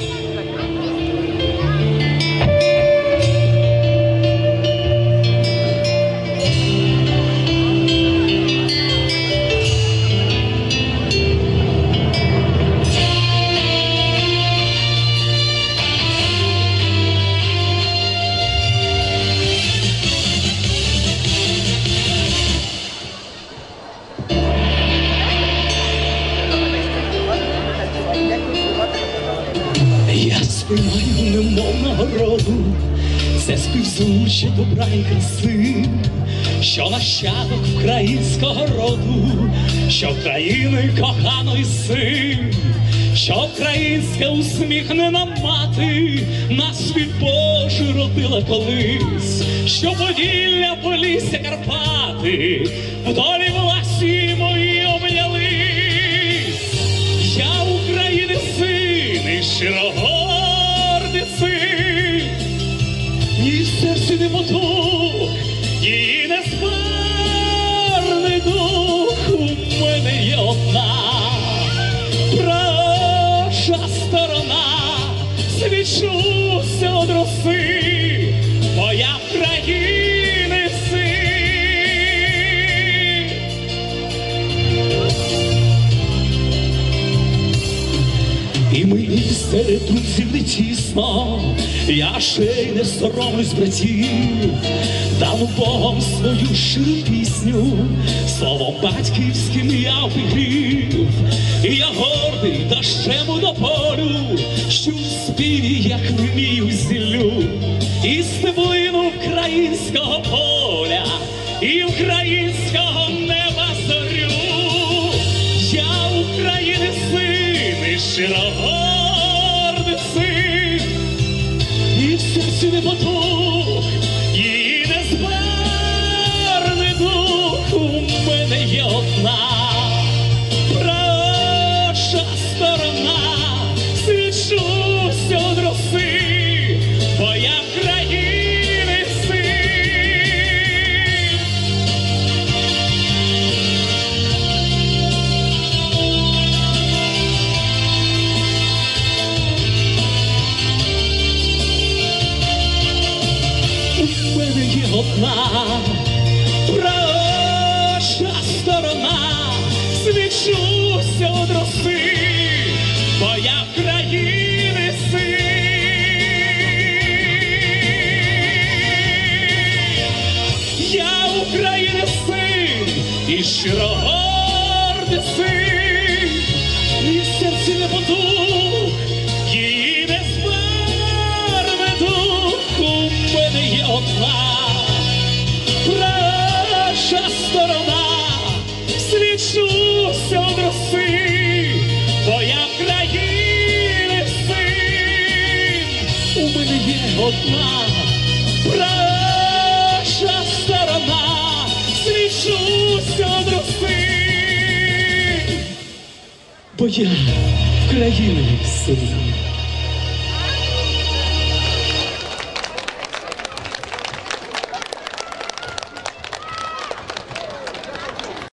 Я сприймаю немов нагороду, це співзвуччя добра і краси, що нащадок українського роду, що країни коханої син, що українська усміхнена мати. На світ Божий родила колись, що Поділля, Полісся, Карпати в долі власні І мені серед друзів не тісно, я ще й не соромлюсь братів, дам Богом свою щиру пісню, словом батьківським я обігрів, і я гордий дощем до полю, що в співі, як вмію, зіллю, і стеблину українського поля, і українського неба зорю. Я України син і щиро гордий син, і в серці не потух, свічуся од роси, бо я країни син. Я України син і щиро гордий син, і в серці не потух, одна, праща сторона, свічуся од роси, бо я країни син.